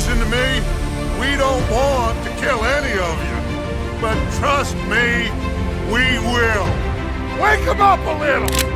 Listen to me. We don't want to kill any of you. But trust me, we will. Wake them up a little!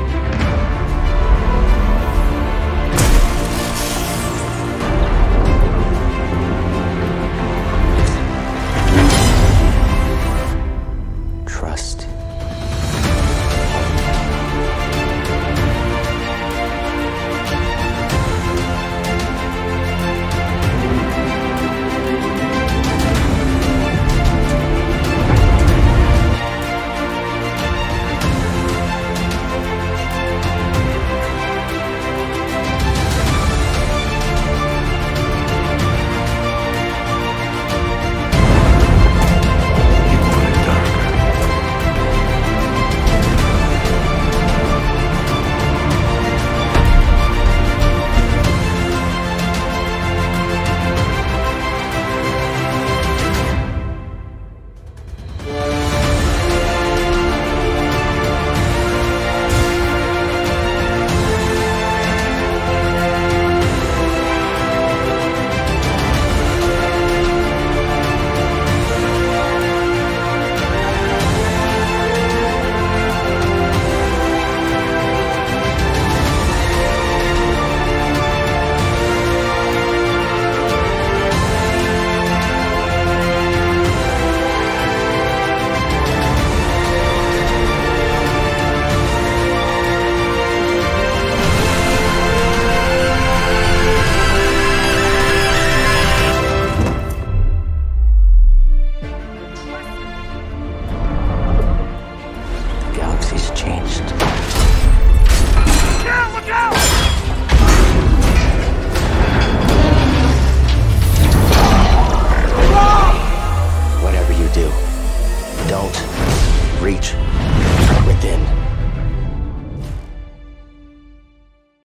Whatever